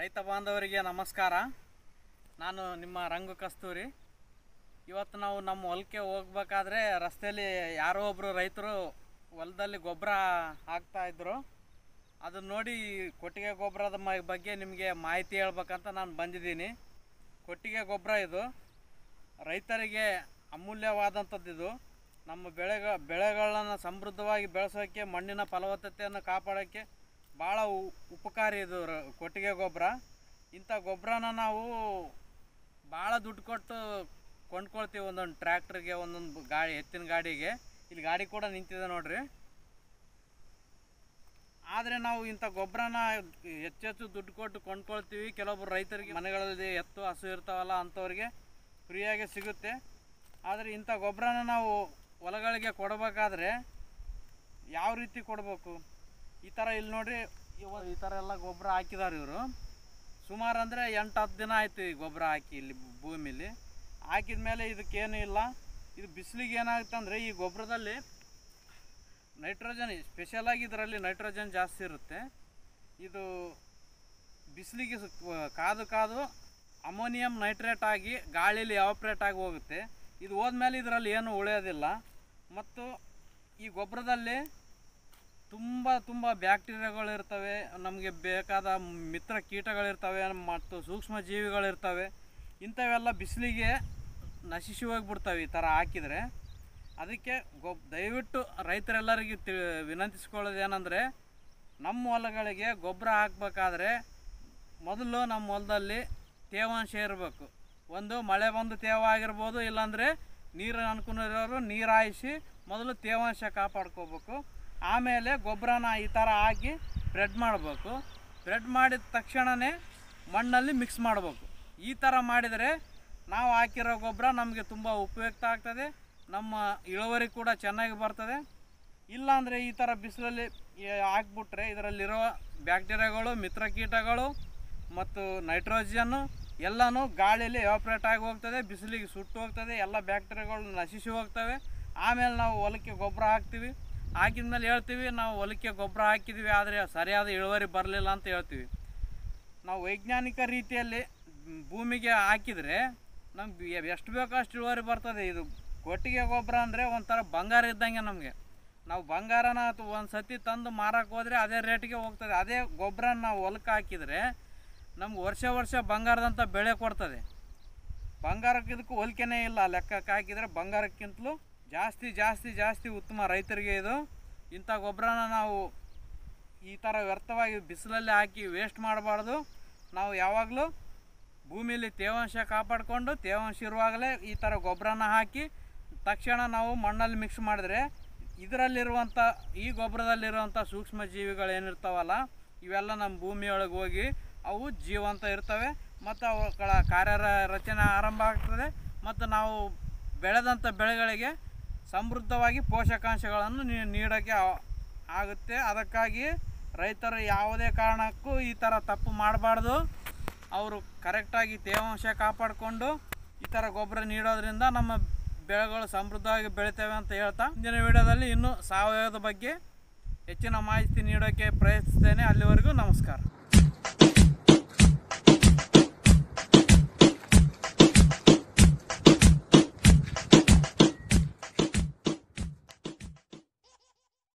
ರೈತ ಬಾಂಧವರಿಗೆ ನಮಸ್ಕಾರ. ನಾನು ನಿಮ್ಮ ರಂಗು ಕಸ್ತೂರಿ. ಇವತ್ತು ನಾವು ನಮ್ಮ ಹೊಲಕ್ಕೆ ಹೋಗ್ಬೇಕಾದ್ರೆ ರಸ್ತೆಯಲ್ಲಿ ಯಾರೋ ಒಬ್ಬರು ರೈತರು ಹೊಲದಲ್ಲಿ ಗೊಬ್ಬರ ಹಾಕ್ತಾ ಇದ್ದರು ಅದನ್ನ ನೋಡಿ ಕೊಟ್ಟಿಗೆ ಗೊಬ್ಬರದ ಬಗ್ಗೆ ನಿಮಗೆ ಮಾಹಿತಿ ಹೇಳ್ಬೇಕಂತ ನಾನು ಬಂದಿದ್ದೀನಿ. ಕೊಟ್ಟಿಗೆ ಗೊಬ್ಬರ ಇದು. ರೈತರಿಗೆ ಅಮೂಲ್ಯವಾದಂಥದ್ದು ಇದು. ನಮ್ಮ ಬೆಳೆಗ, ಬೆಳೆಗಳನ್ನು ಸಮೃದ್ಧವಾಗಿ ಬೆಳೆಸೋಕ್ಕೆ ಮಣ್ಣಿನ ಫಲವತ್ತತೆಯನ್ನು ಕಾಪಾಡೋಕ್ಕೆ ಭಾಳ ಉಪಕಾರಿ ಇದು ಕೊಟ್ಟಿಗೆ ಗೊಬ್ಬರ ಇಂಥ ಗೊಬ್ಬರನ ನಾವು ಭಾಳ ದುಡ್ಡು ಕೊಟ್ಟು ಕೊಂಡ್ಕೊಳ್ತೀವಿ ಒಂದೊಂದು ಟ್ರ್ಯಾಕ್ಟ್ರಿಗೆ, ಒಂದೊಂದು ಗಾಡಿ, ಎತ್ತಿನ ಗಾಡಿಗೆ. ಇಲ್ಲಿ ಗಾಡಿ ಕೂಡ ನಿಂತಿದೆ ನೋಡ್ರಿ. ಆದರೆ ನಾವು ಇಂಥ ಗೊಬ್ಬರನ ಹೆಚ್ಚೆಚ್ಚು ದುಡ್ಡು ಕೊಟ್ಟು ಕೊಂಡ್ಕೊಳ್ತೀವಿ. ಕೆಲವೊಬ್ಬರು ರೈತರಿಗೆ ಮನೆಗಳಲ್ಲಿ ಎತ್ತು, ಹಸು ಇರ್ತಾವಲ್ಲ ಅಂಥವ್ರಿಗೆ ಫ್ರೀಯಾಗಿ ಸಿಗುತ್ತೆ. ಆದರೆ ಇಂಥ ಗೊಬ್ಬರನ ನಾವು ಹೊಲಗಳಿಗೆ ಕೊಡಬೇಕಾದ್ರೆ ಯಾವ ರೀತಿ ಕೊಡಬೇಕು? ಈ ಥರ ಇಲ್ಲಿ ನೋಡ್ರಿ ಇವ ಈ ಥರ ಎಲ್ಲ ಗೊಬ್ಬರ ಹಾಕಿದಾರೆ ಇವರು. ಸುಮಾರು ಅಂದರೆ ಎಂಟು, ಹತ್ತು ದಿನ ಆಯ್ತು ಈ ಗೊಬ್ಬರ ಹಾಕಿ ಇಲ್ಲಿ ಭೂಮಿಲಿ. ಹಾಕಿದ ಮೇಲೆ ಇದಕ್ಕೇನು ಇಲ್ಲ. ಇದು ಬಿಸಿಲಿಗೆ ಏನಾಗುತ್ತೆ ಅಂದರೆ ಈ ಗೊಬ್ಬರದಲ್ಲಿ ನೈಟ್ರೋಜನ್ ಸ್ಪೆಷಲಾಗಿ ಇದರಲ್ಲಿ ನೈಟ್ರೋಜನ್ ಜಾಸ್ತಿ ಇರುತ್ತೆ. ಇದು ಬಿಸಿಲಿಗೆ ಕಾದು ಕಾದು ಅಮೋನಿಯಂ ನೈಟ್ರೇಟ್ ಆಗಿ ಗಾಳಿಯಲ್ಲಿ ಆಪ್ರೇಟ್ ಆಗಿ ಹೋಗುತ್ತೆ. ಇದು ಹೋದ್ಮೇಲೆ ಇದರಲ್ಲಿ ಏನು ಉಳಿಯೋದಿಲ್ಲ. ಮತ್ತು ಈ ಗೊಬ್ಬರದಲ್ಲಿ ತುಂಬ ತುಂಬ ಬ್ಯಾಕ್ಟೀರಿಯಾಗಳು ಇರ್ತವೆ, ನಮಗೆ ಬೇಕಾದ ಮಿತ್ರ ಕೀಟಗಳಿರ್ತವೆ, ಮತ್ತು ಸೂಕ್ಷ್ಮ ಜೀವಿಗಳಿರ್ತವೆ, ಇಂಥವೆಲ್ಲ ಬಿಸಿಲಿಗೆ ನಶಿಸಿ ಹೋಗ್ಬಿಡ್ತವೆ ಈ ಥರ ಹಾಕಿದರೆ. ಅದಕ್ಕೆ ಗೊಬ್ ದಯವಿಟ್ಟು ರೈತರೆಲ್ಲರಿಗೂ ತಿ ವಿನಂತಿಸ್ಕೊಳ್ಳೋದು ಏನಂದರೆ, ನಮ್ಮ ಹೊಲಗಳಿಗೆ ಗೊಬ್ಬರ ಹಾಕಬೇಕಾದ್ರೆ ಮೊದಲು ನಮ್ಮ ಹೊಲದಲ್ಲಿ ತೇವಾಂಶ ಇರಬೇಕು. ಒಂದು ಮಳೆ ಬಂದು ತೇವ ಆಗಿರ್ಬೋದು, ಇಲ್ಲಾಂದರೆ ನೀರು ಅನುಕೂಲ ಇರೋರು ನೀರು ಹಾಯಿಸಿ ಮೊದಲು ತೇವಾಂಶ ಕಾಪಾಡ್ಕೋಬೇಕು. ಆಮೇಲೆ ಗೊಬ್ಬರನ ಈ ಥರ ಹಾಕಿ ಸ್ಪ್ರೆಡ್ ಮಾಡಬೇಕು. ಸ್ಪ್ರೆಡ್ ಮಾಡಿದ ತಕ್ಷಣವೇ ಮಣ್ಣಲ್ಲಿ ಮಿಕ್ಸ್ ಮಾಡಬೇಕು. ಈ ಥರ ಮಾಡಿದರೆ ನಾವು ಹಾಕಿರೋ ಗೊಬ್ಬರ ನಮಗೆ ತುಂಬ ಉಪಯುಕ್ತ ಆಗ್ತದೆ. ನಮ್ಮ ಇಳುವರಿ ಕೂಡ ಚೆನ್ನಾಗಿ ಬರ್ತದೆ. ಇಲ್ಲಾಂದರೆ ಈ ಥರ ಬಿಸಿಲಲ್ಲಿ ಹಾಕ್ಬಿಟ್ರೆ ಇದರಲ್ಲಿರೋ ಬ್ಯಾಕ್ಟೀರಿಯಾಗಳು, ಮಿತ್ರ ಕೀಟಗಳು ಮತ್ತು ನೈಟ್ರೋಜನ್ನು ಎಲ್ಲನೂ ಗಾಳಿಯಲ್ಲಿ ಆಪ್ರೇಟ್ ಆಗಿ ಹೋಗ್ತದೆ. ಬಿಸಿಲಿಗೆ ಸುಟ್ಟು ಹೋಗ್ತದೆ. ಎಲ್ಲ ಬ್ಯಾಕ್ಟೀರಿಯಾಗಳು ನಶಿಸಿ ಹೋಗ್ತವೆ. ಆಮೇಲೆ ನಾವು ಹೊಲಕ್ಕೆ ಗೊಬ್ಬರ ಹಾಕ್ತೀವಿ. ಹಾಕಿದ ಮೇಲೆ ಹೇಳ್ತೀವಿ, ನಾವು ಹೊಲಕ್ಕೆ ಗೊಬ್ಬರ ಹಾಕಿದ್ವಿ, ಆದರೆ ಸರಿಯಾದ ಇಳುವರಿ ಬರಲಿಲ್ಲ ಅಂತ ಹೇಳ್ತೀವಿ. ನಾವು ವೈಜ್ಞಾನಿಕ ರೀತಿಯಲ್ಲಿ ಭೂಮಿಗೆ ಹಾಕಿದರೆ ನಮ್ಗೆ ಎಷ್ಟು ಬೇಕೋ ಅಷ್ಟು ಇಳುವರಿ ಬರ್ತದೆ. ಇದು ಕೊಟ್ಟಿಗೆ ಗೊಬ್ಬರ ಅಂದರೆ ಒಂಥರ ಬಂಗಾರ ಇದ್ದಂಗೆ ನಮಗೆ. ನಾವು ಬಂಗಾರನ ಅಥವಾ ಒಂದು ಸತಿ ತಂದು ಮಾರಕ್ಕೆ ಹೋದರೆ ಅದೇ ರೇಟಿಗೆ ಹೋಗ್ತದೆ. ಅದೇ ಗೊಬ್ಬರ ನಾವು ಹೊಲಕ್ಕೆ ಹಾಕಿದರೆ ನಮ್ಗೆ ವರ್ಷ ವರ್ಷ ಬಂಗಾರದಂಥ ಬೆಳೆ ಕೊಡ್ತದೆ. ಬಂಗಾರಕ್ಕೆ ಇದಕ್ಕೂ ಹೋಲಿಕೆನೇ ಇಲ್ಲ. ಲೆಕ್ಕಕ್ಕೆ ಹಾಕಿದರೆ ಬಂಗಾರಕ್ಕಿಂತಲೂ ಜಾಸ್ತಿ ಜಾಸ್ತಿ ಜಾಸ್ತಿ ಉತ್ತಮ ರೈತರಿಗೆ ಇದು. ಇಂಥ ಗೊಬ್ಬರನ ನಾವು ಈ ಥರ ವ್ಯರ್ಥವಾಗಿ ಬಿಸಿಲಲ್ಲಿ ಹಾಕಿ ವೇಸ್ಟ್ ಮಾಡಬಾರ್ದು. ನಾವು ಯಾವಾಗಲೂ ಭೂಮಿಯಲ್ಲಿ ತೇವಾಂಶ ಕಾಪಾಡಿಕೊಂಡು ತೇವಾಂಶ ಇರುವಾಗಲೇ ಈ ಥರ ಗೊಬ್ಬರನ ಹಾಕಿ ತಕ್ಷಣ ನಾವು ಮಣ್ಣಲ್ಲಿ ಮಿಕ್ಸ್ ಮಾಡಿದ್ರೆ ಇದರಲ್ಲಿರುವಂಥ ಈ ಗೊಬ್ಬರದಲ್ಲಿರುವಂಥ ಸೂಕ್ಷ್ಮ ಜೀವಿಗಳು ಏನಿರ್ತಾವಲ್ಲ, ಇವೆಲ್ಲ ನಮ್ಮ ಭೂಮಿಯೊಳಗೆ ಹೋಗಿ ಅವು ಜೀವಂತ ಇರ್ತವೆ ಮತ್ತು ಅವುಗಳ ಕಾರ್ಯ ರಚನೆ ಆರಂಭ ಆಗ್ತದೆ ಮತ್ತು ನಾವು ಬೆಳೆದಂಥ ಬೆಳೆಗಳಿಗೆ ಸಮೃದ್ಧವಾಗಿ ಪೋಷಕಾಂಶಗಳನ್ನು ನೀಡೋಕ್ಕೆ ಆಗುತ್ತೆ. ಅದಕ್ಕಾಗಿ ರೈತರು ಯಾವುದೇ ಕಾರಣಕ್ಕೂ ಈ ಥರ ತಪ್ಪು ಮಾಡಬಾರ್ದು. ಅವರು ಕರೆಕ್ಟಾಗಿ ತೇವಾಂಶ ಕಾಪಾಡಿಕೊಂಡು ಈ ಥರ ಗೊಬ್ಬರ ನೀಡೋದ್ರಿಂದ ನಮ್ಮ ಬೆಳೆಗಳು ಸಮೃದ್ಧವಾಗಿ ಬೆಳಿತೇವೆ ಅಂತ ಹೇಳ್ತಾ ಇಂದಿನ ವಿಡಿಯೋದಲ್ಲಿ ಇನ್ನೂ ಸಾವಯವದ ಬಗ್ಗೆ ಹೆಚ್ಚಿನ ಮಾಹಿತಿ ನೀಡೋಕ್ಕೆ ಪ್ರಯತ್ನಿಸ್ತೇನೆ. ಅಲ್ಲಿವರೆಗೂ ನಮಸ್ಕಾರ.